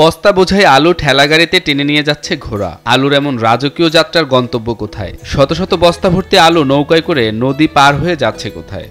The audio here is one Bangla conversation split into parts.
বস্তা বোঝাই আলু ঠেলাগাড়িতে টেনে নিয়ে যাচ্ছে ঘোড়া। আলুর এমন রাজকীয় যাত্রার গন্তব্য কোথায়? শত শত বস্তা ভর্তি আলু নৌকায় করে নদী পার হয়ে যাচ্ছে কোথায়?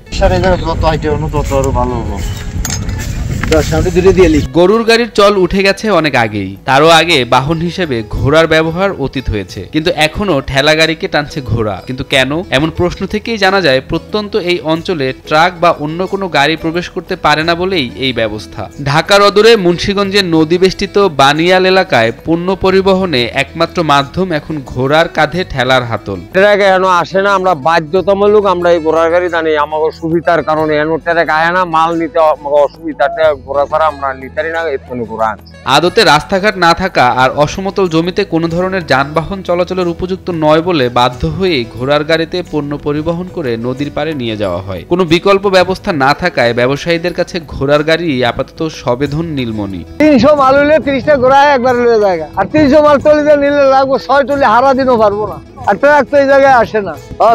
গরুর গাড়ির চল উঠে গেছে অনেক আগেই। তারও আগে বাহন হিসেবে ঘোড়ার ব্যবহার অতীত হয়েছে। কিন্তু এখনও ঠেলা গাড়িকে টানছে ঘোড়া। কিন্তু কেন? এমন প্রশ্ন থেকেই জানা যায় প্রত্যন্ত এই অঞ্চলে ট্রাক বা অন্য কোনো গাড়ি প্রবেশ করতে পারে না বলেই এই ব্যবস্থা। ঢাকার অদূরে মুন্সীগঞ্জের নদী বেষ্টিত বানিয়াল এলাকায় পণ্য পরিবহনে একমাত্র মাধ্যম এখন ঘোড়ার কাঁধে ঠেলার হাতল। ট্রাক আসে না আমরা বাধ্যতামূলক আমরা এই ঘোড়ার গাড়ি জানি আমাকে সুবিধার কারণে এখনও ট্রাক আয় না মাল নিতে আমাকে অসুবিধাতে ঘোরা করা আমরা নিতারি না এক্ষুনি ঘোরা আদতে রাস্তাঘাট না থাকা আর অসমতল জমিতে কোনো ধরনের যানবাহন চলাচলের উপযুক্ত নয় বলে বাধ্য হয়ে ঘোড়ার গাড়িতে পণ্য পরিবহন করে নদীর পাড়ে নিয়ে যাওয়া হয়। কোনো বিকল্প ব্যবস্থা না থাকায় ব্যবসায়ীদের কাছে ঘোড়ার গাড়ি আপাতত সবেধন নীলমণি। তিনশো মাল হইলে তিরিশটা ঘোড়ায় একবার লয়ে জায়গা আর তিনশো মাল টলিতে নিলে লাগবো ছয় টলি হারা দিনও পারব না। আর ট্রাক তো এই জায়গায় আসে না।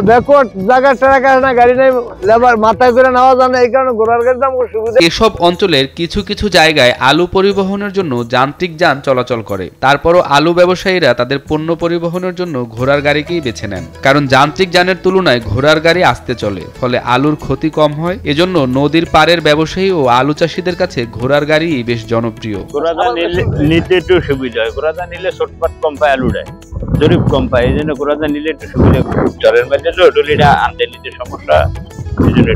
ব্যাকওয়ার্ড জায়গায় ট্রাক আসে না গাড়ি নেই লেবার মাথায় করে নেওয়া যায় না এই কারণে ঘোড়ার গাড়িতে আমার সুবিধা। এসব অঞ্চলের কিছু কিছু জায়গায় আলু পরিবহনের জন্য যান্ত্রিক যান চলাচল করে। তারপরও আলু ব্যবসায়ীরা তাদের পণ্য পরিবহনের জন্য ঘোড়ার গাড়িকেই বেছে নেন। কারণ যান্ত্রিক যানের তুলনায় ঘোড়ার গাড়ি আসতে চলে, ফলে আলুর ক্ষতি কম হয়। এজন্য নদীর পাড়ের ব্যবসায়ী ও আলু চাষীদের কাছে ঘোড়ার গাড়ি বেশ জনপ্রিয়। নিতে একটু সুবিধা হয়। নিলে কম পায় জরিপ কম পায়, এই জন্য নিলে একটু সুবিধা মধ্যে তো আনতে নিতে সমস্যা, এই জন্য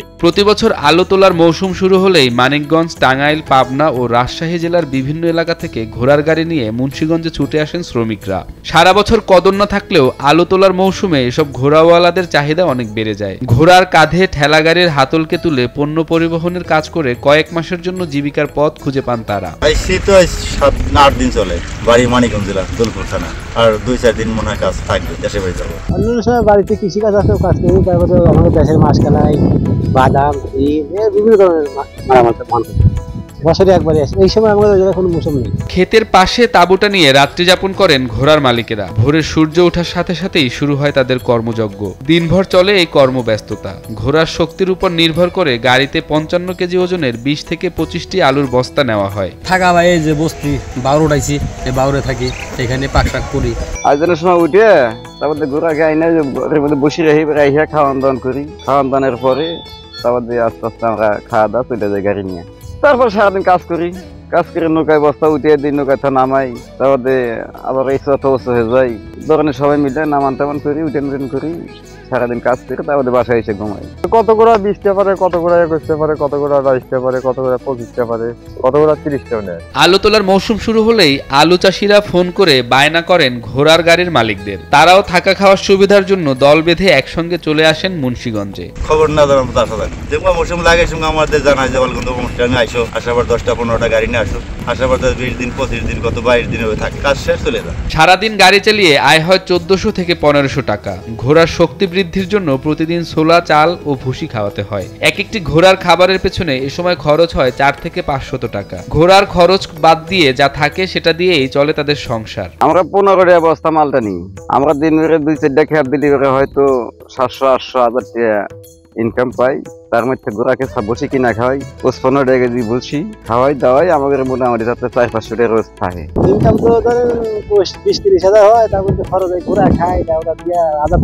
প্রতি বছর আলু তোলার মৌসুম শুরু হলেই মানিকগঞ্জ টাঙ্গাইল পাবনা ও রাজশাহী জেলার বিভিন্ন এলাকা থেকে ঘোড়ার গাড়ি নিয়ে মুন্সীগঞ্জে ছুটে আসেন শ্রমিকরা। সারা বছর কদর না থাকলেও আলু তোলার মৌসুমে এসব ঘোড়াওয়ালাদের চাহিদা অনেক বেড়ে যায়। ঘোড়ার কাঁধে ঠেলা গাড়ির হাতলকে তুলে পণ্য পরিবহনের কাজ করে কয়েক মাসের জন্য জীবিকার পথ খুঁজে পান তারা। শীত সাত আট দিন চলে বাড়ি মানিকগঞ্জ জেলা দোলপুর থানা। আর দুই চার দিন মনে কাজ থাকবে, দেশে বাড়ি যাব। অন্যান্য সময় বাড়িতে কৃষিকাজ আছে, কাজ করি, তারপরে আমাদের দেশের মাছ কালাই বাদাম বিভিন্ন ধরনের মারামার মান বছরে একবারই আসে। এই সময় আমাদের ওই কোনো মৌসুম নেই। ক্ষেতের পাশে তাঁবুটা নিয়ে রাত্রি যাপন করেন ঘোড়ার মালিকেরা। ভোরের সূর্য ওঠার সাথে সাথেই শুরু হয় তাদের কর্মযজ্ঞ। দিনভর চলে এই কর্মব্যস্ততা। ঘোড়ার শক্তির উপর নির্ভর করে গাড়িতে পঞ্চান্ন কেজি ওজনের বিশ থেকে পঁচিশটি আলুর বস্তা নেওয়া হয়। থাকা ভাই এই যে বস্তি বাউর উঠাইছি এই বাউরে থাকি এখানে পাক শাক করি আয়োজনের সময় উঠে তারপরে আইনে যে ঘরের মধ্যে বসে রাখি রাইয়া খাওয়ান দাওয়ান করি। খাওয়ান দাওয়ানের পরে তারপর দিয়ে আস্তে আস্তে আমরা খাওয়া দাওয়া চলে যাই গাড়ি নিয়ে। তারপর সারাদিন কাজ করি। কাজ করে নৌকায় বস্তা উঠিয়ে দিই নৌকায় তো নামাই। তারপরে আবার এই চত হয়ে যাই দোকানে সবাই মিলে নামান টামান করি উঠেন উঠেন করি সারাদিন কাজ করে তারপরে বাসায় এসে ঘুমাই। কত করে বিশটা পারে কত করে একুশটা পারে কত করে বাইশটা পারে কত করে পঁচিশটা পারে কত করে তিরিশটাও নেয় আলু তোলার মৌসুম শুরু হলেই আলু চাষিরা ফোন করে বায়না করেন ঘোড়ার গাড়ির মালিকদের। তারাও থাকা খাওয়ার সুবিধার জন্য দল বেঁধে একসঙ্গে চলে আসেন মুন্সীগঞ্জে। খবর না জানার মতো আসা থাকে যেমন মৌসুম লাগে সঙ্গে আমাদের জানাই যে বলগুন অনুষ্ঠানে আইসো আসার পর দশটা পনেরোটা গাড়ি নিয়ে আসো। আসার পর দশ বিশ দিন পঁচিশ দিন কত বাইশ দিন হবে থাকে কাজ শেষ চলে যায় সারাদিন গাড়ি চালিয়ে আয় হয় চোদ্দশো থেকে পনেরোশো টাকা। ঘোড়ার শক্তি বৃদ্ধির জন্য প্রতিদিন ছোলা চাল ও ভুসি খাওয়াতে হয়। এক একটি ঘোড়ার খাবারের পেছনে এ সময় খরচ হয় চার থেকে পাঁচশত টাকা। ঘোড়ার খরচ বাদ দিয়ে যা থাকে সেটা দিয়েই চলে তাদের সংসার। আমরা পনেরো টাকা বস্তা মালটা নিই। আমরা দিন দুই চারটা খেয়ার দিলি হয়তো সাতশো আটশো হাজার টাকা ইনকাম পাই। তার মধ্যে গোড়াকে বসে কিনা খাওয়াই পঁচপন্ন টাকা কেজি বসি খাওয়াই দাওয়াই আমাদের মোটামুটি যাতে চার পাঁচশো টাকা রোজ থাকে। ইনকাম তো ধরেন বিশ তিরিশ হাজার হয় তারপর তো খরচ হয় ঘোরা খাই ওটা দিয়ে আধা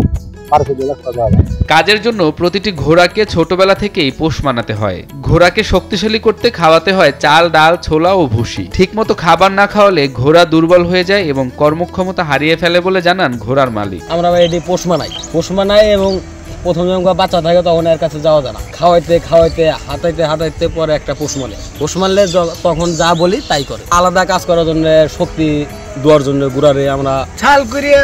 কাজের জন্য প্রতিটি ঘোড়াকে ছোটবেলা থেকেই পোষ মানাতে হয়। ঘোড়াকে শক্তিশালী করতে খাওয়াতে হয় চাল ডাল ছোলা ও ভুসি। ঠিকমতো খাবার না খাওয়ালে ঘোড়া দুর্বল হয়ে যায় এবং কর্মক্ষমতা হারিয়ে ফেলে বলে জানান ঘোড়ার মালিক। আমরা এটি পোষ মানাই। পোষ মানাই এবং প্রথম যখন বাচ্চা থাকে তখন এর কাছে যাওয়া যায় না। খাওয়াইতে খাওয়াইতে হাতাইতে হাতাইতে পরে একটা পোষ মানে পোষ মানলে তখন যা বলি তাই করে। আলাদা কাজ করার জন্য শক্তি দেওয়ার জন্য গুড়ারে আমরা ছাল করিয়া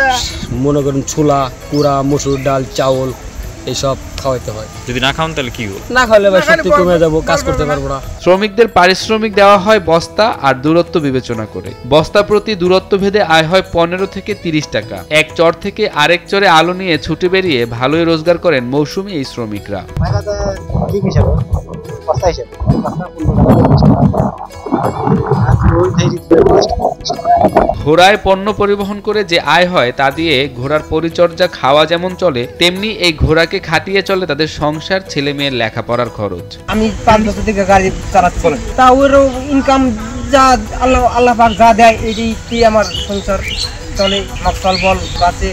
মনে করেন ছোলা কুড়া মসুর ডাল চাউল এইসব খাওয়াইতে হয়। যদি না খাওয়ান তাহলে কি হবে না খাওয়ালে ভাই শক্তি কমে যাব কাজ করতে পারব না। শ্রমিকদের পারিশ্রমিক দেওয়া হয় বস্তা আর দূরত্ব বিবেচনা করে। বস্তা প্রতি দূরত্ব ভেদে আয় হয় পনেরো থেকে তিরিশ টাকা। এক চর থেকে আরেক চরে আলু নিয়ে ছুটে বেরিয়ে ভালোই রোজগার করেন মৌসুমী এই শ্রমিকরা। বস্তা হিসাবে। ঘোড়ায় পণ্য পরিবহন করে যে আয় হয় তা দিয়ে ঘোড়ার পরিচর্যা খাওয়া যেমন চলে তেমনি এই ঘোড়াকে খাটিয়ে চলে তাদের সংসার, ছেলে মেয়ের লেখাপড়ার খরচ। আমি পাঁচ বছর থেকে গাড়ি চালাচ্ছি তা ওর ইনকাম যা আল্লাহ আল্লাহ পাক যা দেয়, এটাই আমার সংসার। চলে মকসল বল, বাঁচে।